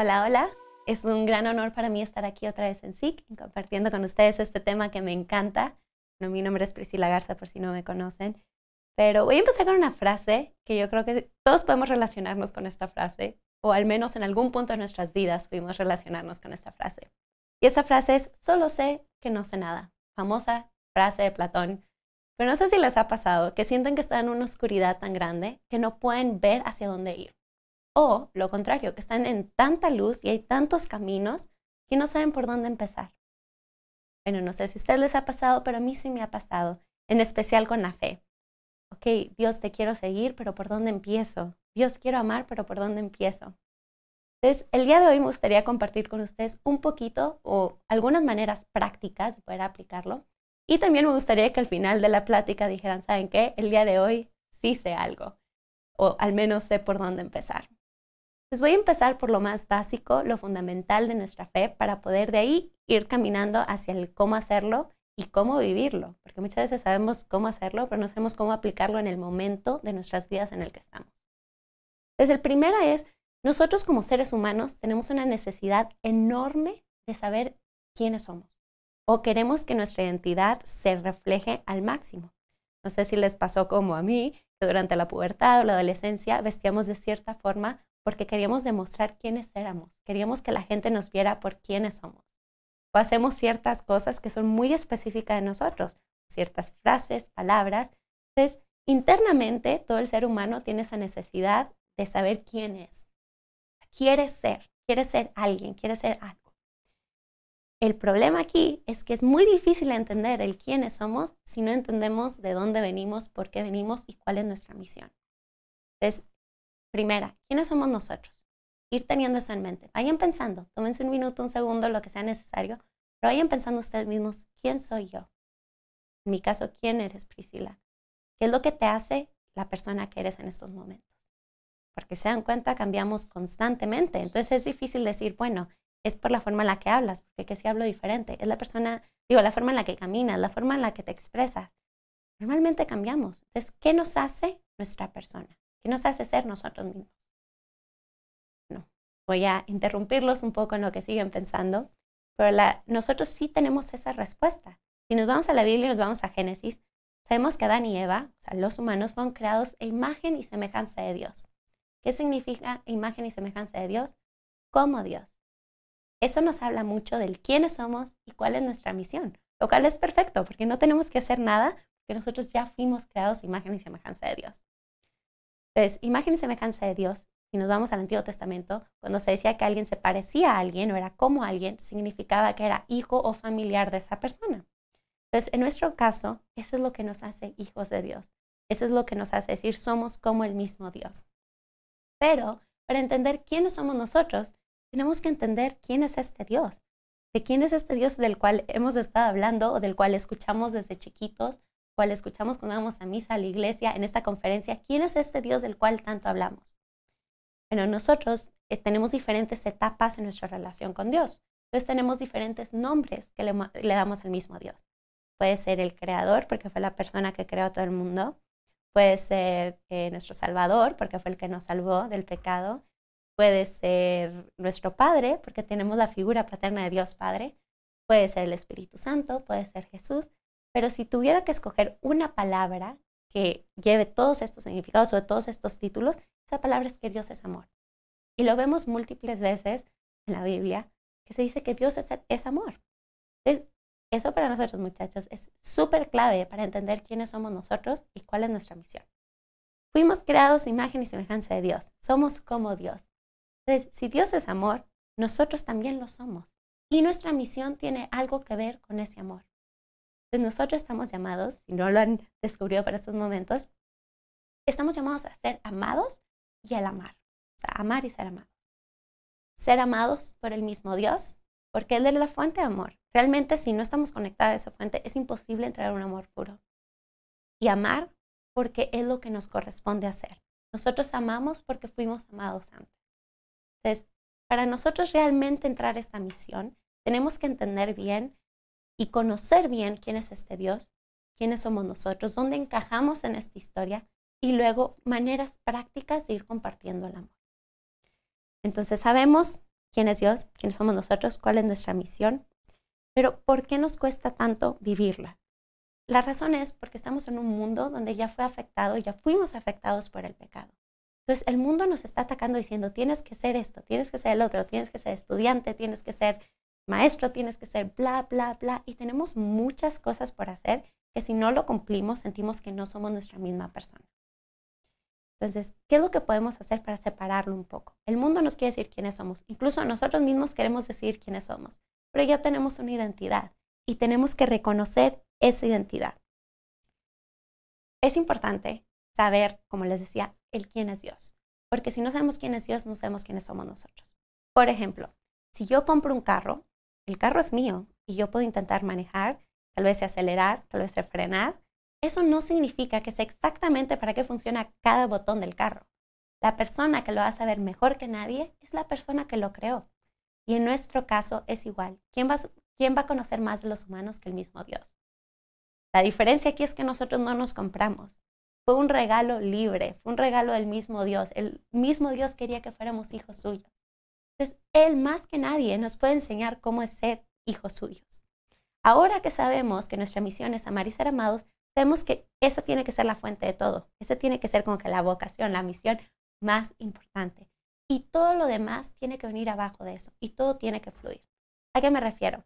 Hola, hola. Es un gran honor para mí estar aquí otra vez en SIC, compartiendo con ustedes este tema que me encanta. Mi nombre es Priscila Garza, por si no me conocen. Pero voy a empezar con una frase que yo creo que todos podemos relacionarnos con esta frase, o al menos en algún punto de nuestras vidas pudimos relacionarnos con esta frase. Y esta frase es, solo sé que no sé nada. Famosa frase de Platón. Pero no sé si les ha pasado que sienten que están en una oscuridad tan grande que no pueden ver hacia dónde ir. O lo contrario, que están en tanta luz y hay tantos caminos que no saben por dónde empezar. Bueno, no sé si a ustedes les ha pasado, pero a mí sí me ha pasado, en especial con la fe. Ok, Dios te quiero seguir, pero ¿por dónde empiezo? Dios quiero amar, pero ¿por dónde empiezo? Entonces, el día de hoy me gustaría compartir con ustedes un poquito o algunas maneras prácticas de poder aplicarlo. Y también me gustaría que al final de la plática dijeran, ¿saben qué? El día de hoy sí sé algo, o al menos sé por dónde empezar. Pues voy a empezar por lo más básico, lo fundamental de nuestra fe, para poder de ahí ir caminando hacia el cómo hacerlo y cómo vivirlo, porque muchas veces sabemos cómo hacerlo, pero no sabemos cómo aplicarlo en el momento de nuestras vidas en el que estamos. Entonces, el primero es, nosotros como seres humanos tenemos una necesidad enorme de saber quiénes somos o queremos que nuestra identidad se refleje al máximo. No sé si les pasó como a mí, que durante la pubertad o la adolescencia vestíamos de cierta forma porque queríamos demostrar quiénes éramos, queríamos que la gente nos viera por quiénes somos. O hacemos ciertas cosas que son muy específicas de nosotros, ciertas frases, palabras. Entonces, internamente todo el ser humano tiene esa necesidad de saber quién es. Quiere ser, quiere ser alguien, quiere ser algo. El problema aquí es que es muy difícil entender el quiénes somos si no entendemos de dónde venimos, por qué venimos y cuál es nuestra misión. Entonces, Primera, ¿quiénes somos nosotros? Ir teniendo eso en mente. Vayan pensando, tómense un minuto, un segundo, lo que sea necesario, pero vayan pensando ustedes mismos, ¿quién soy yo? En mi caso, ¿quién eres, Priscila? ¿Qué es lo que te hace la persona que eres en estos momentos? Porque se dan cuenta, cambiamos constantemente. Entonces es difícil decir, bueno, es por la forma en la que hablas, porque que si hablo diferente, es la persona, digo, la forma en la que caminas, la forma en la que te expresas. Normalmente cambiamos. Entonces, ¿qué nos hace nuestra persona? ¿Qué nos hace ser nosotros mismos? No, voy a interrumpirlos un poco en lo que siguen pensando, pero nosotros sí tenemos esa respuesta. Si nos vamos a la Biblia y nos vamos a Génesis, sabemos que Adán y Eva, o sea, los humanos, fueron creados a imagen y semejanza de Dios. ¿Qué significa imagen y semejanza de Dios? Como Dios. Eso nos habla mucho del quiénes somos y cuál es nuestra misión, lo cual es perfecto porque no tenemos que hacer nada porque nosotros ya fuimos creados a imagen y semejanza de Dios. Entonces, imagen y semejanza de Dios, si nos vamos al Antiguo Testamento, cuando se decía que alguien se parecía a alguien o era como alguien, significaba que era hijo o familiar de esa persona. Entonces, en nuestro caso, eso es lo que nos hace hijos de Dios. Eso es lo que nos hace decir somos como el mismo Dios. Pero para entender quiénes somos nosotros, tenemos que entender quién es este Dios. De quién es este Dios del cual hemos estado hablando o del cual escuchamos desde chiquitos cual escuchamos cuando vamos a misa, a la iglesia, en esta conferencia, ¿quién es este Dios del cual tanto hablamos? Bueno, nosotros eh, tenemos diferentes etapas en nuestra relación con Dios. Entonces tenemos diferentes nombres que le, damos al mismo Dios. Puede ser el creador, porque fue la persona que creó todo el mundo. Puede ser eh, nuestro Salvador, porque fue el que nos salvó del pecado. Puede ser nuestro Padre, porque tenemos la figura paterna de Dios Padre. Puede ser el Espíritu Santo, puede ser Jesús. Pero si tuviera que escoger una palabra que lleve todos estos significados o todos estos títulos, esa palabra es que Dios es amor. Y lo vemos múltiples veces en la Biblia, que se dice que Dios es, amor. Entonces, eso para nosotros, muchachos, es súper clave para entender quiénes somos nosotros y cuál es nuestra misión. Fuimos creados imagen y semejanza de Dios. Somos como Dios. Entonces, si Dios es amor, nosotros también lo somos. Y nuestra misión tiene algo que ver con ese amor. Entonces nosotros estamos llamados, si no lo han descubrido para estos momentos, estamos llamados a ser amados y al amar. O sea, amar y ser amados. Ser amados por el mismo Dios, porque Él es la fuente de amor. Realmente si no estamos conectados a esa fuente, es imposible entrar a un amor puro. Y amar porque es lo que nos corresponde hacer. Nosotros amamos porque fuimos amados antes. Entonces, para nosotros realmente entrar a esta misión, tenemos que entender bien y conocer bien quién es este Dios, quiénes somos nosotros, dónde encajamos en esta historia y luego maneras prácticas de ir compartiendo el amor. Entonces sabemos quién es Dios, quiénes somos nosotros, cuál es nuestra misión, pero ¿por qué nos cuesta tanto vivirla? La razón es porque estamos en un mundo donde ya fue afectado, ya fuimos afectados por el pecado. Entonces el mundo nos está atacando diciendo, tienes que ser esto, tienes que ser el otro, tienes que ser estudiante, tienes que ser maestro, tienes que ser bla, bla, bla. Y tenemos muchas cosas por hacer que si no lo cumplimos sentimos que no somos nuestra misma persona. Entonces, ¿qué es lo que podemos hacer para separarlo un poco? El mundo nos quiere decir quiénes somos. Incluso nosotros mismos queremos decir quiénes somos. Pero ya tenemos una identidad y tenemos que reconocer esa identidad. Es importante saber, como les decía, el quién es Dios. Porque si no sabemos quién es Dios, no sabemos quiénes somos nosotros. Por ejemplo, si yo compro un carro, el carro es mío y yo puedo intentar manejar, tal vez acelerar, tal vez frenar, eso no significa que sé exactamente para qué funciona cada botón del carro. La persona que lo va a saber mejor que nadie es la persona que lo creó. Y en nuestro caso es igual. ¿Quién va, ¿Quién va a conocer más de los humanos que el mismo Dios? La diferencia aquí es que nosotros no nos compramos. Fue un regalo libre, fue un regalo del mismo Dios. El mismo Dios quería que fuéramos hijos suyos. Entonces, Él más que nadie nos puede enseñar cómo es ser hijos suyos. Ahora que sabemos que nuestra misión es amar y ser amados, sabemos que esa tiene que ser la fuente de todo. Esa tiene que ser como que la vocación, la misión más importante. Y todo lo demás tiene que venir abajo de eso y todo tiene que fluir. ¿A qué me refiero?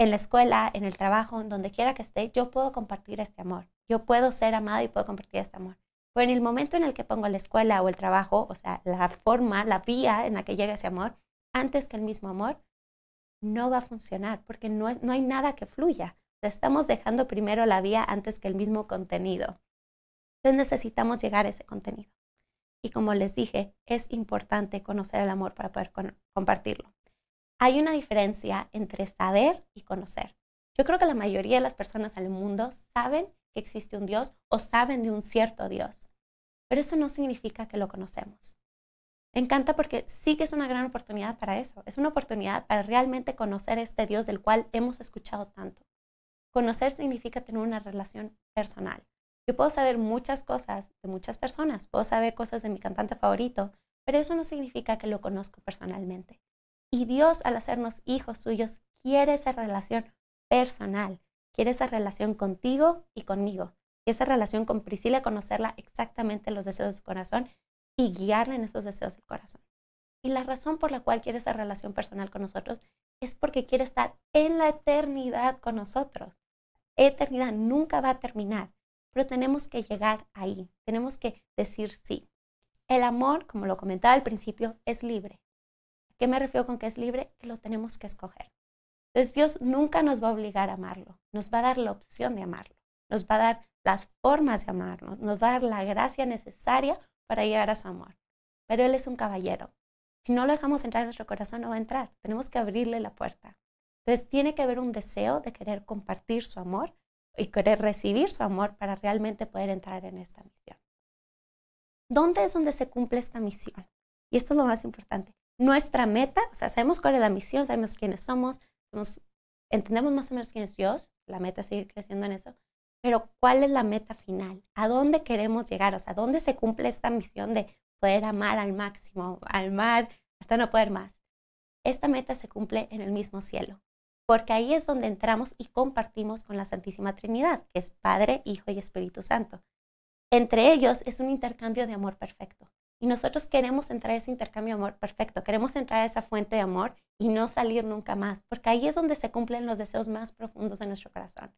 En la escuela, en el trabajo, en donde quiera que esté, yo puedo compartir este amor. Yo puedo ser amada y puedo compartir este amor. Pero en el momento en el que pongo la escuela o el trabajo, o sea, la forma, la vía en la que llega ese amor, antes que el mismo amor, no va a funcionar porque no, no hay nada que fluya. Estamos dejando primero la vía antes que el mismo contenido. Entonces necesitamos llegar a ese contenido. Y como les dije, es importante conocer el amor para poder compartirlo. Hay una diferencia entre saber y conocer. Yo creo que la mayoría de las personas en el mundo saben que existe un Dios o saben de un cierto Dios. Pero eso no significa que lo conocemos. Me encanta porque sí que es una gran oportunidad para eso. Es una oportunidad para realmente conocer este Dios del cual hemos escuchado tanto. Conocer significa tener una relación personal. Yo puedo saber muchas cosas de muchas personas, puedo saber cosas de mi cantante favorito, pero eso no significa que lo conozco personalmente. Y Dios, al hacernos hijos suyos, quiere esa relación personal, quiere esa relación contigo y conmigo, y esa relación con Priscila, conocerla exactamente los deseos de su corazón y guiarla en esos deseos del corazón. Y la razón por la cual quiere esa relación personal con nosotros es porque quiere estar en la eternidad con nosotros. Eternidad nunca va a terminar, pero tenemos que llegar ahí, tenemos que decir sí. El amor, como lo comentaba al principio, es libre. ¿A qué me refiero con que es libre? Que lo tenemos que escoger. Entonces Dios nunca nos va a obligar a amarlo, nos va a dar la opción de amarlo, nos va a dar las formas de amarnos, nos va a dar la gracia necesaria para llegar a su amor. Pero Él es un caballero. Si no lo dejamos entrar en nuestro corazón, no va a entrar. Tenemos que abrirle la puerta. Entonces tiene que haber un deseo de querer compartir su amor y querer recibir su amor para realmente poder entrar en esta misión. ¿Dónde es donde se cumple esta misión? Y esto es lo más importante. Nuestra meta, o sea, sabemos cuál es la misión, sabemos quiénes somos, entendemos más o menos quién es Dios, la meta es seguir creciendo en eso, pero ¿cuál es la meta final? ¿A dónde queremos llegar? O sea, ¿dónde se cumple esta misión de poder amar al máximo, amar hasta no poder más? Esta meta se cumple en el mismo cielo, porque ahí es donde entramos y compartimos con la Santísima Trinidad, que es Padre, Hijo y Espíritu Santo. Entre ellos es un intercambio de amor perfecto. Y nosotros queremos entrar a ese intercambio de amor perfecto, queremos entrar a esa fuente de amor y no salir nunca más, porque ahí es donde se cumplen los deseos más profundos de nuestro corazón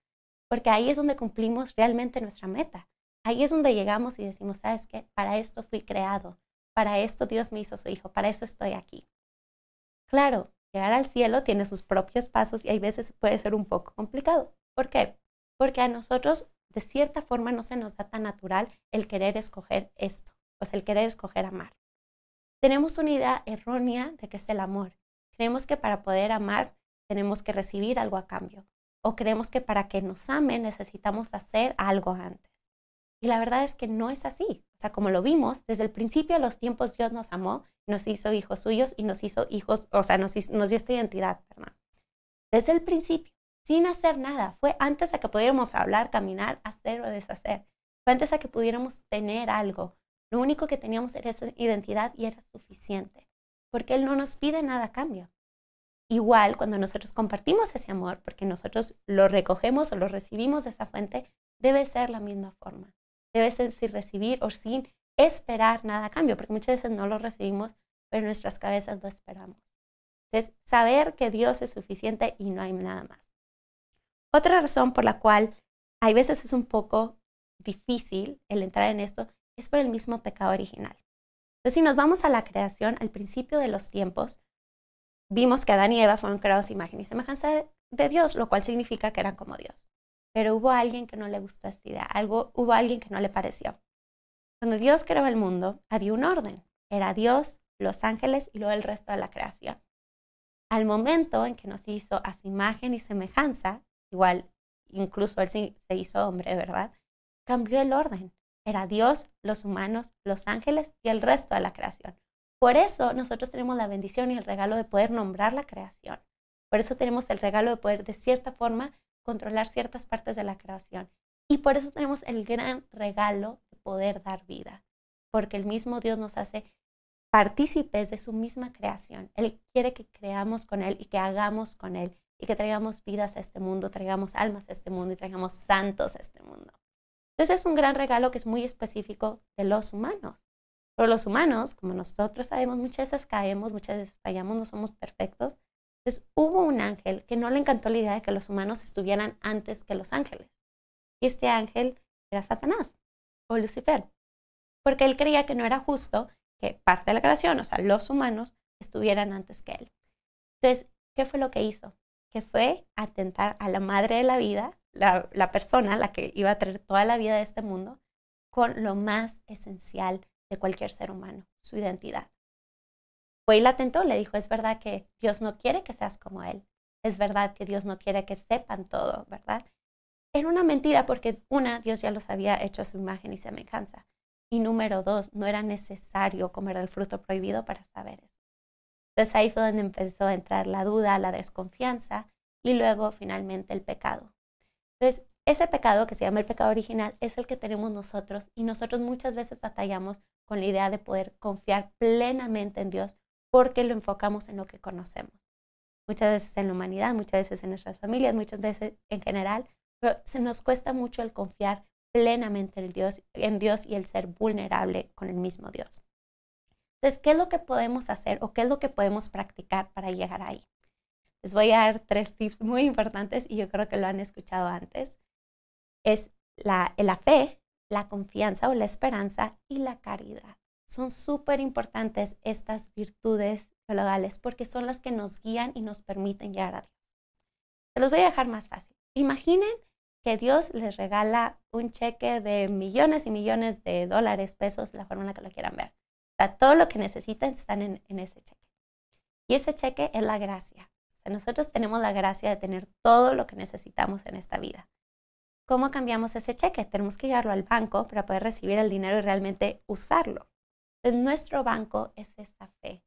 porque ahí es donde cumplimos realmente nuestra meta. Ahí es donde llegamos y decimos, ¿sabes qué? Para esto fui creado, para esto Dios me hizo su hijo, para eso estoy aquí. Claro, llegar al cielo tiene sus propios pasos y hay veces puede ser un poco complicado. ¿Por qué? Porque a nosotros de cierta forma no se nos da tan natural el querer escoger esto, o sea, el querer escoger amar. Tenemos una idea errónea de qué es el amor. Creemos que para poder amar tenemos que recibir algo a cambio o creemos que para que nos amen necesitamos hacer algo antes. Y la verdad es que no es así. O sea, como lo vimos, desde el principio de los tiempos Dios nos amó, nos hizo hijos suyos y nos hizo hijos, o sea, nos, nos dio esta identidad, perdón. Desde el principio, sin hacer nada. Fue antes de que pudiéramos hablar, caminar, hacer o deshacer. Fue antes de que pudiéramos tener algo. Lo único que teníamos era esa identidad y era suficiente. porque Él no nos pide nada a cambio. Igual cuando nosotros compartimos ese amor, porque nosotros lo recogemos o lo recibimos de esa fuente, debe ser la misma forma. Debe ser sin recibir o sin esperar nada a cambio, porque muchas veces no lo recibimos, pero en nuestras cabezas lo esperamos. Entonces, saber que Dios es suficiente y no hay nada más. Otra razón por la cual hay veces es un poco difícil el entrar en esto es por el mismo pecado original. Entonces, si nos vamos a la creación, al principio de los tiempos, vimos que Adán y Eva fueron creados imagen y semejanza de Dios, lo cual significa que eran como Dios. Pero hubo alguien que no le gustó esta idea, algo, hubo alguien que no le pareció. Cuando Dios creó el mundo, había un orden. Era Dios, los ángeles y luego el resto de la creación. Al momento en que nos hizo a su imagen y semejanza, igual incluso él se hizo hombre, ¿verdad? Cambió el orden. Era Dios, los humanos, los ángeles y el resto de la creación. Por eso nosotros tenemos la bendición y el regalo de poder nombrar la creación. Por eso tenemos el regalo de poder, de cierta forma, controlar ciertas partes de la creación. Y por eso tenemos el gran regalo de poder dar vida. Porque el mismo Dios nos hace partícipes de su misma creación. Él quiere que creamos con Él y que hagamos con Él y que traigamos vidas a este mundo, traigamos almas a este mundo y traigamos santos a este mundo. Entonces es un gran regalo que es muy específico de los humanos. Pero los humanos, como nosotros sabemos, muchas veces caemos, muchas veces fallamos, no somos perfectos. Entonces hubo un ángel que no le encantó la idea de que los humanos estuvieran antes que los ángeles. Y este ángel era Satanás o Lucifer, porque él creía que no era justo que parte de la creación, o sea, los humanos, estuvieran antes que él. Entonces, ¿qué fue lo que hizo? Que fue atentar a la madre de la vida, la, persona, la que iba a traer toda la vida de este mundo, con lo más esencial de cualquier ser humano, su identidad. Fue y la tentó, le dijo, es verdad que Dios no quiere que seas como Él, es verdad que Dios no quiere que sepan todo, ¿verdad? Era una mentira porque una, Dios ya los había hecho a su imagen y semejanza. Y número dos, no era necesario comer el fruto prohibido para saber eso. Entonces ahí fue donde empezó a entrar la duda, la desconfianza y luego finalmente el pecado. Entonces, ese pecado que se llama el pecado original es el que tenemos nosotros y nosotros muchas veces batallamos con la idea de poder confiar plenamente en Dios porque lo enfocamos en lo que conocemos. Muchas veces en la humanidad, muchas veces en nuestras familias, muchas veces en general, pero se nos cuesta mucho el confiar plenamente en Dios, en Dios y el ser vulnerable con el mismo Dios. Entonces, ¿qué es lo que podemos hacer o qué es lo que podemos practicar para llegar ahí? Les voy a dar tres tips muy importantes y yo creo que lo han escuchado antes. Es la, fe, la confianza o la esperanza y la caridad. Son súper importantes estas virtudes teologales porque son las que nos guían y nos permiten llegar a Dios. Se los voy a dejar más fácil. Imaginen que Dios les regala un cheque de millones y millones de dólares, pesos, la forma en la que lo quieran ver. O todo lo que necesitan están en ese cheque. Y ese cheque es la gracia. Nosotros tenemos la gracia de tener todo lo que necesitamos en esta vida. ¿Cómo cambiamos ese cheque? Tenemos que llevarlo al banco para poder recibir el dinero y realmente usarlo. Entonces, nuestro banco es esa fe,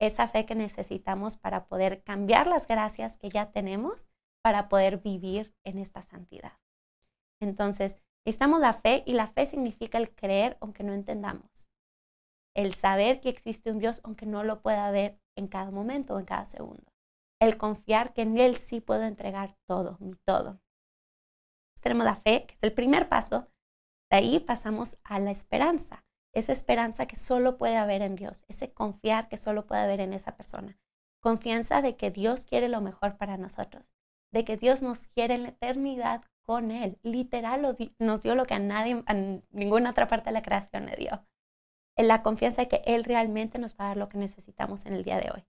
esa fe que necesitamos para poder cambiar las gracias que ya tenemos para poder vivir en esta santidad. Entonces, necesitamos la fe y la fe significa el creer aunque no entendamos. El saber que existe un Dios aunque no lo pueda ver en cada momento o en cada segundo. El confiar que en Él sí puedo entregar todo, mi todo. tenemos la fe, que es el primer paso. De ahí pasamos a la esperanza. Esa esperanza que solo puede haber en Dios. Ese confiar que solo puede haber en esa persona. Confianza de que Dios quiere lo mejor para nosotros de que Dios nos quiere en la eternidad con Él. Literal nos dio lo que a nadie, a ninguna otra parte de la creación le dio. En la confianza de que Él realmente nos va a dar lo que necesitamos en el día de hoy.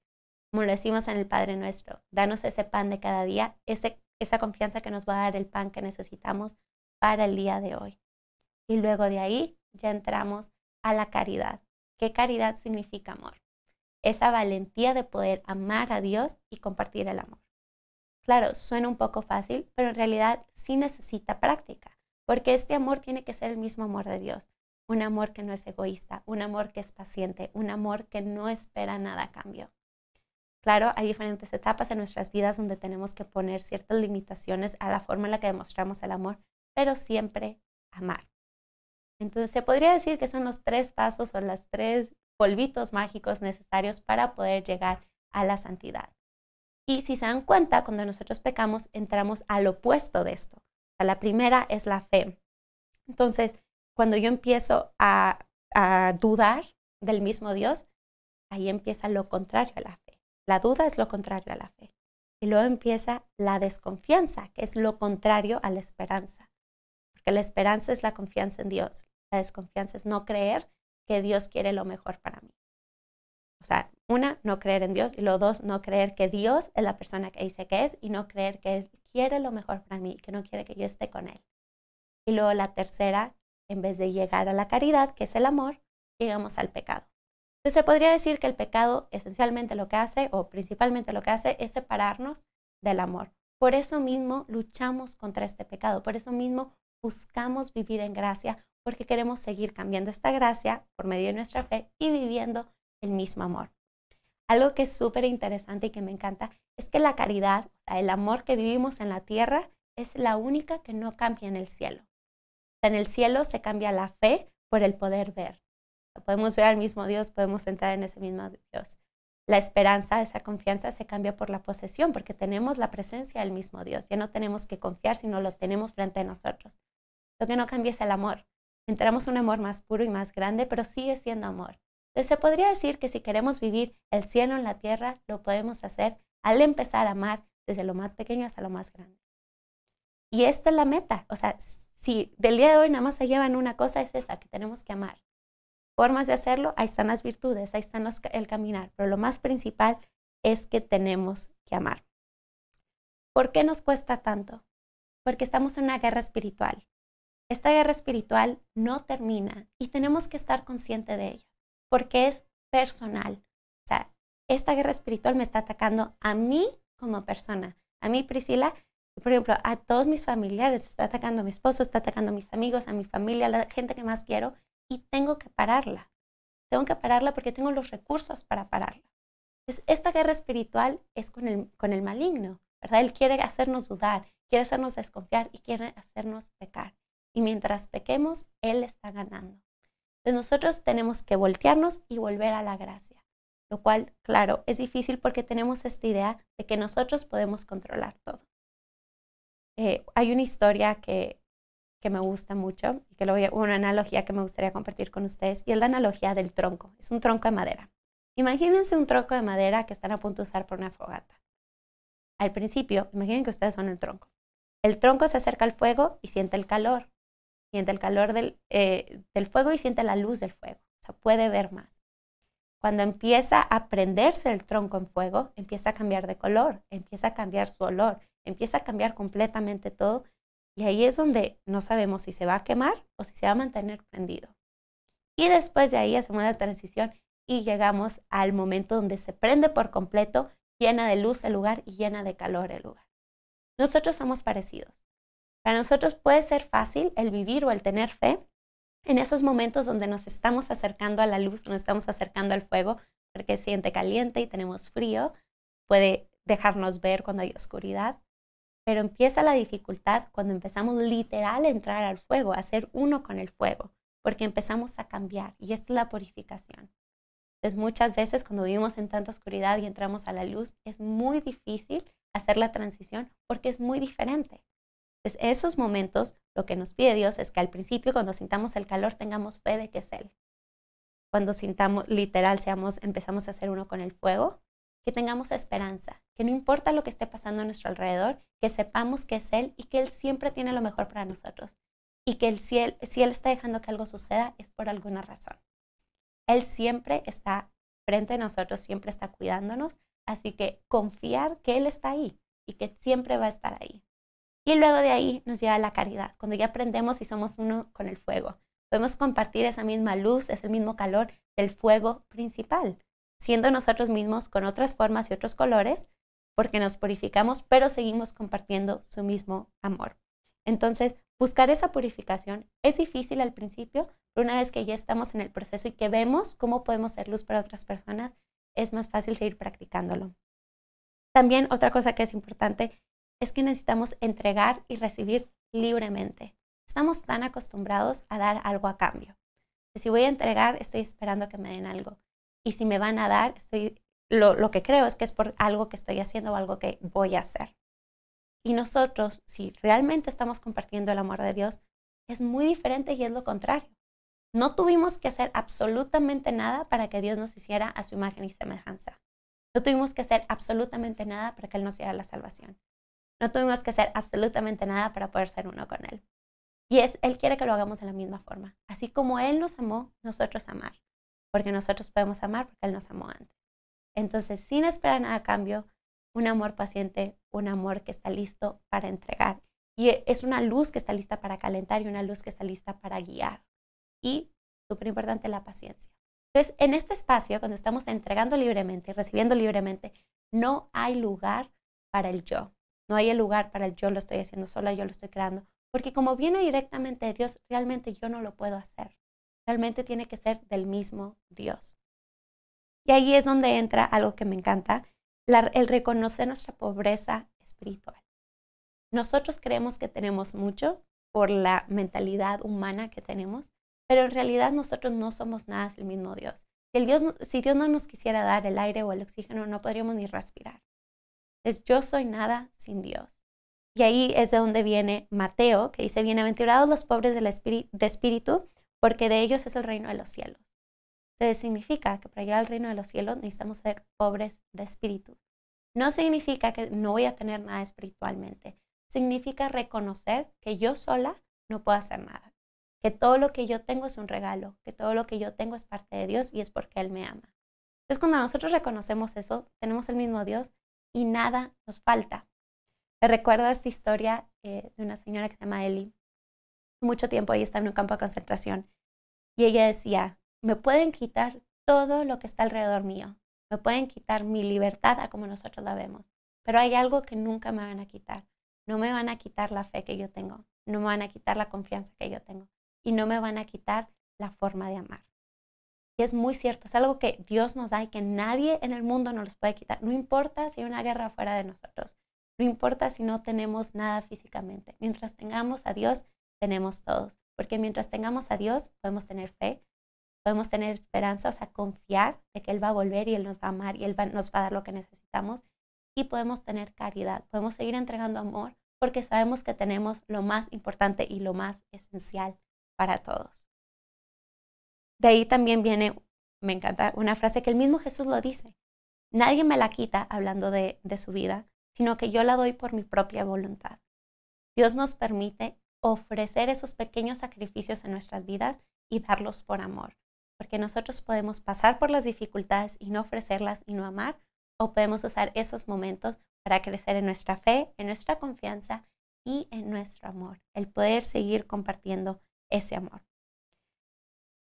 Como lo decimos en el Padre Nuestro, danos ese pan de cada día, ese, esa confianza que nos va a dar el pan que necesitamos para el día de hoy. Y luego de ahí ya entramos a la caridad. ¿Qué caridad significa amor? Esa valentía de poder amar a Dios y compartir el amor. Claro, suena un poco fácil, pero en realidad sí necesita práctica, porque este amor tiene que ser el mismo amor de Dios, un amor que no es egoísta, un amor que es paciente, un amor que no espera nada a cambio. Claro, hay diferentes etapas en nuestras vidas donde tenemos que poner ciertas limitaciones a la forma en la que demostramos el amor, pero siempre amar. Entonces, se podría decir que son los tres pasos o las tres polvitos mágicos necesarios para poder llegar a la santidad. Y si se dan cuenta, cuando nosotros pecamos, entramos al opuesto de esto. la primera es la fe. Entonces, cuando yo empiezo a, a dudar del mismo Dios, ahí empieza lo contrario a la fe. La duda es lo contrario a la fe. Y luego empieza la desconfianza, que es lo contrario a la esperanza. Porque la esperanza es la confianza en Dios. La desconfianza es no creer que Dios quiere lo mejor para mí. O sea, una, no creer en Dios y luego dos, no creer que Dios es la persona que dice que es y no creer que Él quiere lo mejor para mí, que no quiere que yo esté con Él. Y luego la tercera, en vez de llegar a la caridad, que es el amor, llegamos al pecado. Entonces se podría decir que el pecado esencialmente lo que hace, o principalmente lo que hace, es separarnos del amor. Por eso mismo luchamos contra este pecado, por eso mismo buscamos vivir en gracia, porque queremos seguir cambiando esta gracia por medio de nuestra fe y viviendo el mismo amor. Algo que es súper interesante y que me encanta es que la caridad, el amor que vivimos en la tierra, es la única que no cambia en el cielo. En el cielo se cambia la fe por el poder ver. Podemos ver al mismo Dios, podemos entrar en ese mismo Dios. La esperanza, esa confianza se cambia por la posesión, porque tenemos la presencia del mismo Dios. Ya no tenemos que confiar, sino lo tenemos frente a nosotros. Lo que no cambia es el amor. Entramos un amor más puro y más grande, pero sigue siendo amor. Entonces se podría decir que si queremos vivir el cielo en la tierra, lo podemos hacer al empezar a amar desde lo más pequeño hasta lo más grande. Y esta es la meta. O sea, si del día de hoy nada más se llevan una cosa, es esa, que tenemos que amar. Formas de hacerlo, ahí están las virtudes, ahí están el caminar, pero lo más principal es que tenemos que amar. ¿Por qué nos cuesta tanto? Porque estamos en una guerra espiritual. Esta guerra espiritual no termina y tenemos que estar conscientes de ella, porque es personal. O sea, esta guerra espiritual me está atacando a mí como persona. A mí, Priscila, por ejemplo, a todos mis familiares, está atacando a mi esposo, está atacando a mis amigos, a mi familia, a la gente que más quiero, y tengo que pararla. Tengo que pararla porque tengo los recursos para pararla. Esta guerra espiritual es con el, con el maligno, ¿verdad? Él quiere hacernos dudar, quiere hacernos desconfiar y quiere hacernos pecar. Y mientras pequemos, Él está ganando. Entonces nosotros tenemos que voltearnos y volver a la gracia, lo cual, claro, es difícil porque tenemos esta idea de que nosotros podemos controlar todo. Eh, hay una historia que, que me gusta mucho, y que lo voy una analogía que me gustaría compartir con ustedes, y es la analogía del tronco. Es un tronco de madera. Imagínense un tronco de madera que están a punto de usar por una fogata. Al principio, imaginen que ustedes son el tronco. El tronco se acerca al fuego y siente el calor. Siente el calor del, eh, del fuego y siente la luz del fuego. O sea, puede ver más. Cuando empieza a prenderse el tronco en fuego, empieza a cambiar de color, empieza a cambiar su olor, empieza a cambiar completamente todo y ahí es donde no sabemos si se va a quemar o si se va a mantener prendido. Y después de ahí hacemos la transición y llegamos al momento donde se prende por completo, llena de luz el lugar y llena de calor el lugar. Nosotros somos parecidos. Para nosotros puede ser fácil el vivir o el tener fe en esos momentos donde nos estamos acercando a la luz, nos estamos acercando al fuego, porque siente caliente y tenemos frío, puede dejarnos ver cuando hay oscuridad, pero empieza la dificultad cuando empezamos literal a entrar al fuego, a ser uno con el fuego, porque empezamos a cambiar y esta es la purificación. Entonces muchas veces cuando vivimos en tanta oscuridad y entramos a la luz, es muy difícil hacer la transición porque es muy diferente. Entonces esos momentos, lo que nos pide Dios es que al principio cuando sintamos el calor tengamos fe de que es Él. Cuando sintamos literal, seamos, empezamos a ser uno con el fuego, que tengamos esperanza, que no importa lo que esté pasando a nuestro alrededor, que sepamos que es Él y que Él siempre tiene lo mejor para nosotros. Y que si, él, si Él está dejando que algo suceda es por alguna razón. Él siempre está frente a nosotros, siempre está cuidándonos, así que confiar que Él está ahí y que siempre va a estar ahí. Y luego de ahí nos llega la caridad, cuando ya aprendemos y somos uno con el fuego. Podemos compartir esa misma luz, ese mismo calor del fuego principal siendo nosotros mismos con otras formas y otros colores, porque nos purificamos, pero seguimos compartiendo su mismo amor. Entonces, buscar esa purificación es difícil al principio, pero una vez que ya estamos en el proceso y que vemos cómo podemos ser luz para otras personas, es más fácil seguir practicándolo. También otra cosa que es importante es que necesitamos entregar y recibir libremente. Estamos tan acostumbrados a dar algo a cambio. Si voy a entregar, estoy esperando que me den algo. y si me van a dar, estoy, lo, que creo es que es por algo que estoy haciendo o algo que voy a hacer. Y nosotros, si realmente estamos compartiendo el amor de Dios, es muy diferente y es lo contrario. No tuvimos que hacer absolutamente nada para que Dios nos hiciera a su imagen y semejanza. No tuvimos que hacer absolutamente nada para que Él nos diera la salvación. No tuvimos que hacer absolutamente nada para poder ser uno con Él. Y es, Él quiere que lo hagamos de la misma forma. Así como Él nos amó, nosotros amar. Porque nosotros podemos amar porque Él nos amó antes. Entonces, sin esperar nada a cambio, un amor paciente, un amor que está listo para entregar. Y es una luz que está lista para calentar y una luz que está lista para guiar. Y, súper importante, la paciencia. Entonces, en este espacio, cuando estamos entregando libremente y recibiendo libremente, no hay lugar para el yo. No hay el lugar para el yo lo estoy haciendo sola, yo lo estoy creando. Porque como viene directamente de Dios, realmente yo no lo puedo hacer. Realmente tiene que ser del mismo Dios. Y ahí es donde entra algo que me encanta, el reconocer nuestra pobreza espiritual. Nosotros creemos que tenemos mucho por la mentalidad humana que tenemos, pero en realidad nosotros no somos nada el mismo Dios. Si, Dios. no nos quisiera dar el aire o el oxígeno, no podríamos ni respirar. Entonces, yo soy nada sin Dios. Y ahí es de donde viene Mateo, que dice, bienaventurados los pobres de espíritu, porque de ellos es el reino de los cielos. Significa que para llegar al reino de los cielos necesitamos ser pobres de espíritu. No significa que no voy a tener nada espiritualmente. Significa reconocer que yo sola no puedo hacer nada. Que todo lo que yo tengo es un regalo, que todo lo que yo tengo es parte de Dios y es porque Él me ama. Entonces cuando nosotros reconocemos eso, tenemos el mismo Dios y nada nos falta. Me recuerda esta historia eh, de una señora que se llama Eli. Mucho tiempo ella estaba en un campo de concentración y ella decía, me pueden quitar todo lo que está alrededor mío. Me pueden quitar mi libertad a como nosotros la vemos. Pero hay algo que nunca me van a quitar. No me van a quitar la fe que yo tengo. No me van a quitar la confianza que yo tengo. Y no me van a quitar la forma de amar. Y es muy cierto, es algo que Dios nos da y que nadie en el mundo nos los puede quitar. No importa si hay una guerra fuera de nosotros. No importa si no tenemos nada físicamente. Mientras tengamos a Dios, tenemos todos. Porque mientras tengamos a Dios, podemos tener fe, podemos tener esperanza, o sea, confiar de que Él va a volver y Él nos va a amar y Él nos va a dar lo que necesitamos. Y podemos tener caridad, podemos seguir entregando amor porque sabemos que tenemos lo más importante y lo más esencial para todos. De ahí también viene, me encanta, una frase que el mismo Jesús lo dice. Nadie me la quita hablando de, de su vida, sino que yo la doy por mi propia voluntad. Dios nos permite ofrecer esos pequeños sacrificios en nuestras vidas y darlos por amor porque nosotros podemos pasar por las dificultades y no ofrecerlas y no amar, o podemos usar esos momentos para crecer en nuestra fe, en nuestra confianza y en nuestro amor, el poder seguir compartiendo ese amor.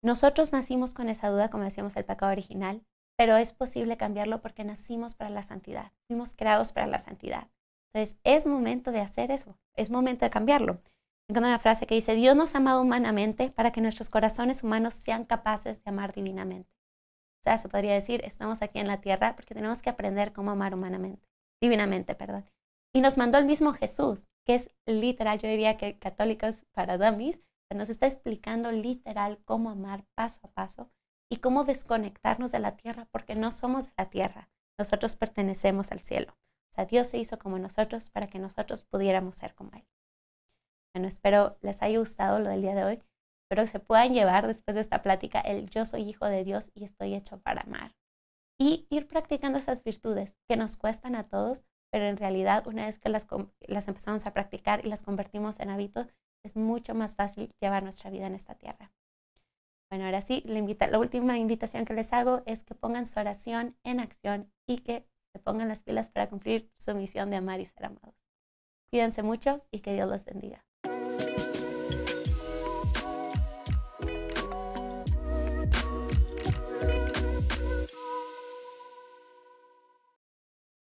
Nosotros nacimos con esa duda, como decíamos, el pecado original, pero es posible cambiarlo porque nacimos para la santidad, fuimos creados para la santidad. Entonces, es momento de hacer eso, es momento de cambiarlo encuentro una frase que dice, Dios nos ha amado humanamente para que nuestros corazones humanos sean capaces de amar divinamente. O sea, se podría decir, estamos aquí en la tierra porque tenemos que aprender cómo amar humanamente, divinamente, perdón. Y nos mandó el mismo Jesús, que es literal, yo diría que católicos para dummies, nos está explicando literal cómo amar paso a paso y cómo desconectarnos de la tierra porque no somos de la tierra, nosotros pertenecemos al cielo. O sea, Dios se hizo como nosotros para que nosotros pudiéramos ser como Él. Bueno, espero les haya gustado lo del día de hoy. Espero que se puedan llevar después de esta plática el yo soy hijo de Dios y estoy hecho para amar. Y ir practicando esas virtudes que nos cuestan a todos, pero en realidad una vez que las, las empezamos a practicar y las convertimos en hábitos, es mucho más fácil llevar nuestra vida en esta tierra. Bueno, ahora sí, la, invita la última invitación que les hago es que pongan su oración en acción y que se pongan las pilas para cumplir su misión de amar y ser amados. Cuídense mucho y que Dios los bendiga.